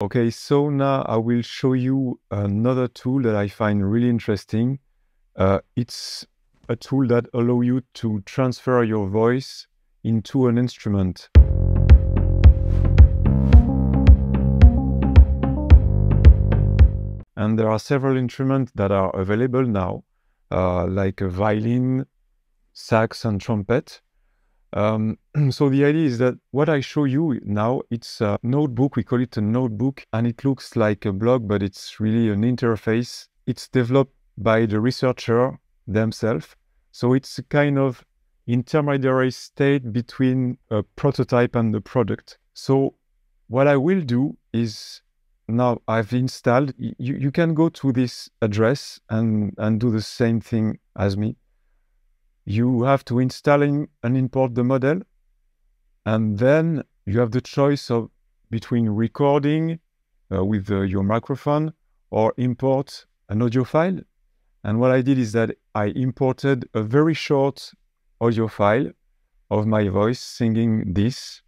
Okay, so now I will show you another tool that I find really interesting. Uh, it's a tool that allow you to transfer your voice into an instrument. And there are several instruments that are available now, uh, like a violin, sax, and trumpet. Um, so the idea is that what I show you now, it's a notebook. We call it a notebook, and it looks like a blog, but it's really an interface. It's developed by the researcher themselves. So it's a kind of intermediary state between a prototype and the product. So what I will do is now I've installed, you, you can go to this address and, and do the same thing as me you have to install and import the model. And then you have the choice of between recording uh, with uh, your microphone or import an audio file. And what I did is that I imported a very short audio file of my voice singing this.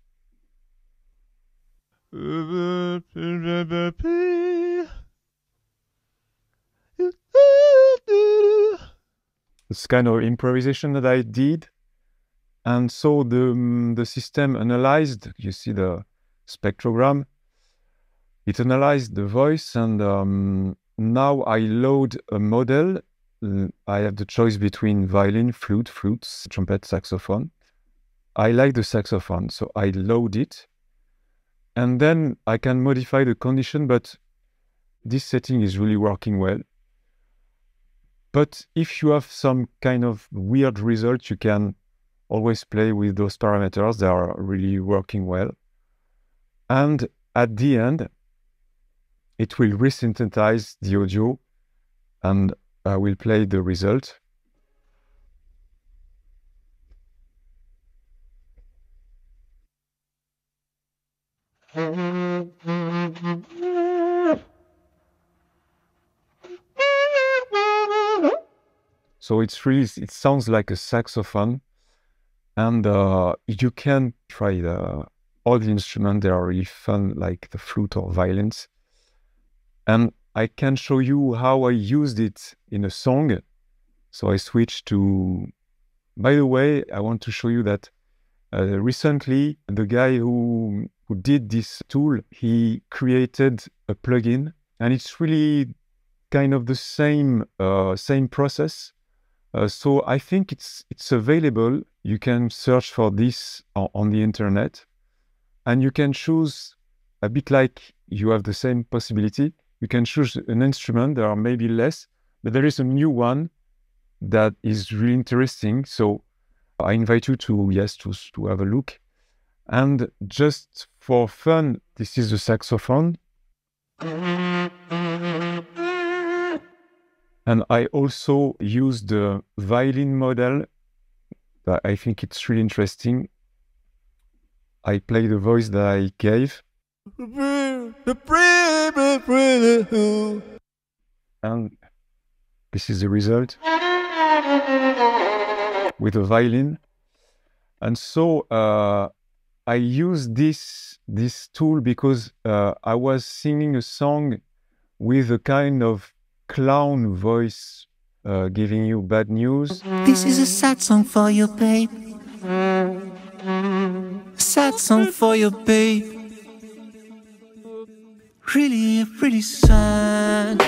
It's kind of improvisation that I did. And so the, um, the system analyzed, you see the spectrogram, it analyzed the voice and um, now I load a model. I have the choice between violin, flute, flutes, trumpet, saxophone. I like the saxophone, so I load it. And then I can modify the condition, but this setting is really working well. But if you have some kind of weird result, you can always play with those parameters. They are really working well. And at the end, it will resynthesize the audio and I will play the result. So it's really, it sounds like a saxophone. And uh, you can try the, all the instruments, they are really fun, like the flute or violins. And I can show you how I used it in a song. So I switched to, by the way, I want to show you that uh, recently the guy who, who did this tool, he created a plugin and it's really kind of the same, uh, same process uh, so I think it's it's available. You can search for this on, on, the internet, and you can choose a bit like you have the same possibility. You can choose an instrument. There are maybe less, but there is a new one that is really interesting. So I invite you to yes to to have a look. And just for fun, this is the saxophone. And I also use the violin model. I think it's really interesting. I play the voice that I gave. And this is the result with a violin. And so uh, I use this this tool because uh, I was singing a song with a kind of clown voice uh, giving you bad news. This is a sad song for your babe. sad song for your babe. Really, really sad.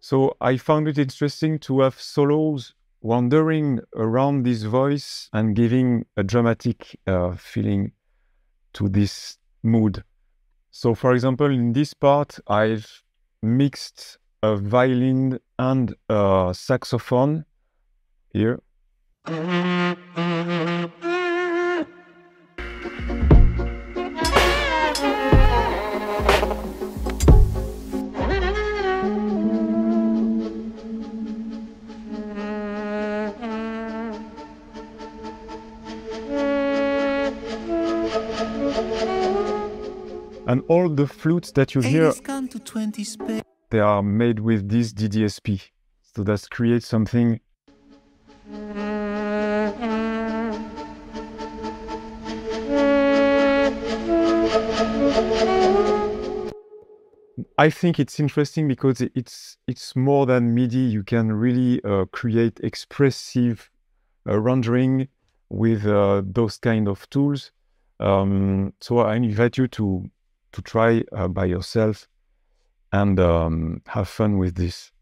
So I found it interesting to have solos wandering around this voice and giving a dramatic uh, feeling to this mood. So for example, in this part, I've mixed a violin and a saxophone here. And all the flutes that you hear, they are made with this DDSP. So that creates something I think it's interesting because it's it's more than MIDI. You can really uh, create expressive uh, rendering with uh, those kind of tools. Um, so I invite you to to try uh, by yourself and um, have fun with this.